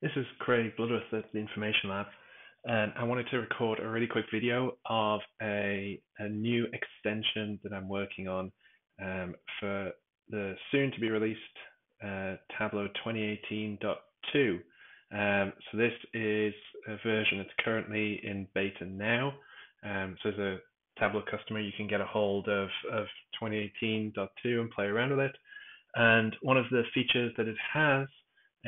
This is Craig Bloodworth at the Information Lab, and I wanted to record a really quick video of a, a new extension that I'm working on um, for the soon to be released uh, Tableau 2018.2. Um, so this is a version that's currently in beta now. Um, so as a Tableau customer, you can get a hold of, of 2018.2 and play around with it. And one of the features that it has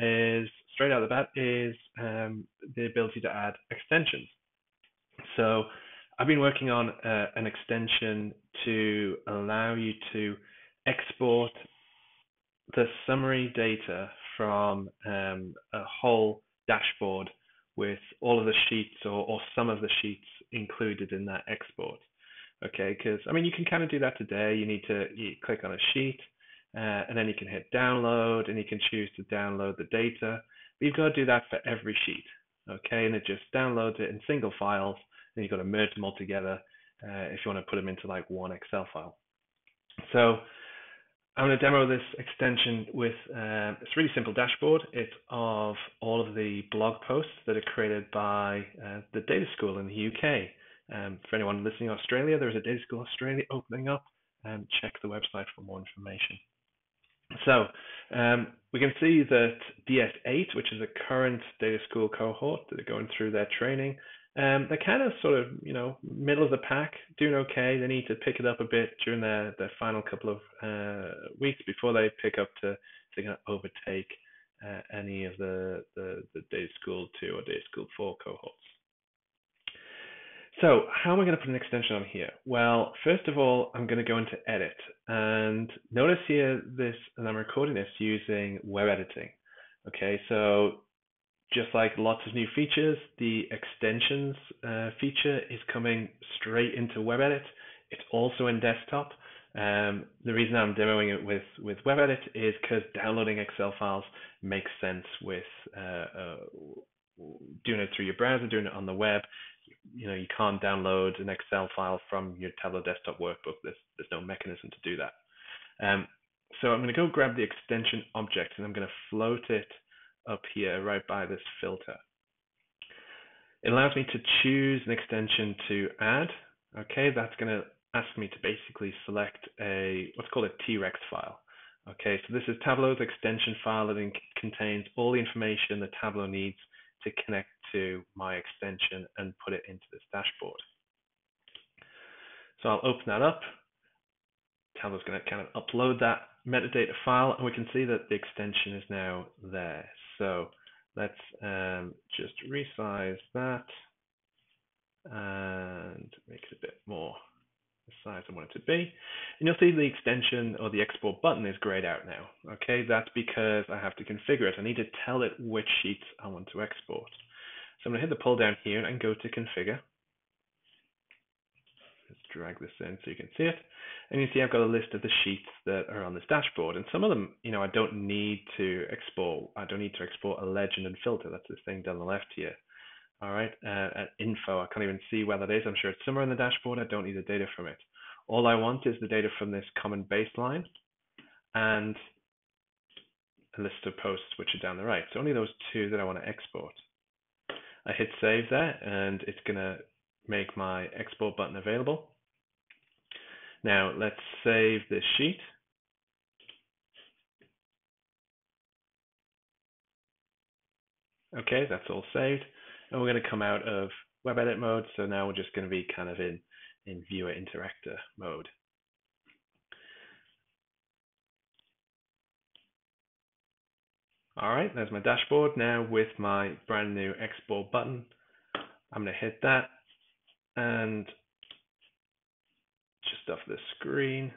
is straight out of the bat is um, the ability to add extensions. So I've been working on uh, an extension to allow you to export the summary data from um, a whole dashboard with all of the sheets or, or some of the sheets included in that export. Okay, because I mean you can kind of do that today. You need to click on a sheet, uh, and then you can hit download and you can choose to download the data. But you've got to do that for every sheet. Okay, and it just downloads it in single files and you've got to merge them all together uh, if you want to put them into like one Excel file. So I'm going to demo this extension with uh, it's a really simple dashboard. It's of all of the blog posts that are created by uh, the Data School in the UK. Um, for anyone listening in Australia, there's a Data School Australia opening up. Um, check the website for more information. So um, we can see that DS8, which is a current data school cohort that are going through their training, um, they're kind of sort of, you know, middle of the pack, doing okay. They need to pick it up a bit during their, their final couple of uh, weeks before they pick up to, to kind of overtake uh, any of the, the, the data school 2 or data school 4 cohorts. So how am I going to put an extension on here? Well, first of all, I'm going to go into edit and notice here this, and I'm recording this using web editing. Okay, so just like lots of new features, the extensions uh, feature is coming straight into web edit. It's also in desktop. Um, the reason I'm demoing it with, with web edit is because downloading Excel files makes sense with uh, uh, doing it through your browser, doing it on the web you know you can't download an Excel file from your Tableau desktop workbook. There's there's no mechanism to do that. Um, so I'm going to go grab the extension object and I'm going to float it up here right by this filter. It allows me to choose an extension to add. Okay, that's going to ask me to basically select a what's called a T-Rex file. Okay, so this is Tableau's extension file that contains all the information that Tableau needs to connect to my extension and put it into this dashboard. So I'll open that up. Tableau's going to kind of upload that metadata file and we can see that the extension is now there. So let's um, just resize that and make it a bit more the size I want it to be. And you'll see the extension or the export button is grayed out now. Okay, that's because I have to configure it. I need to tell it which sheets I want to export. So I'm going to hit the pull down here and go to configure. Let's drag this in so you can see it. And you see I've got a list of the sheets that are on this dashboard. And some of them, you know, I don't need to export. I don't need to export a legend and filter. That's this thing down the left here. All right, uh, at info, I can't even see where that is. I'm sure it's somewhere in the dashboard. I don't need the data from it. All I want is the data from this common baseline and a list of posts which are down the right. So only those two that I want to export. I hit save there and it's going to make my export button available. Now let's save this sheet. Okay, that's all saved. And we're going to come out of web edit mode. So now we're just going to be kind of in, in viewer interactor mode. All right, there's my dashboard now with my brand new export button. I'm going to hit that and just off the screen,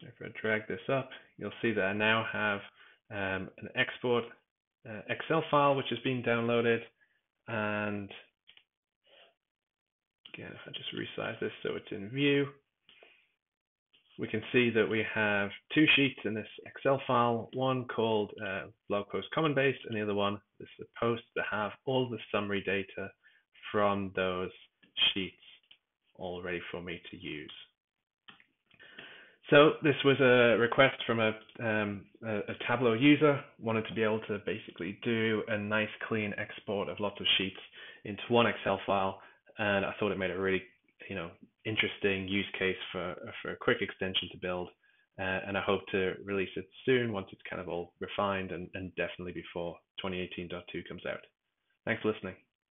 if I drag this up, you'll see that I now have um, an export uh, Excel file which is being downloaded and again, if I just resize this so it's in view, we can see that we have two sheets in this Excel file, one called uh, blog post common base and the other one is the post that have all the summary data from those sheets all ready for me to use. So this was a request from a, um, a, a Tableau user, wanted to be able to basically do a nice clean export of lots of sheets into one Excel file, and I thought it made a really, you know, interesting use case for for a quick extension to build. Uh, and I hope to release it soon once it's kind of all refined and, and definitely before 2018.2 comes out. Thanks for listening.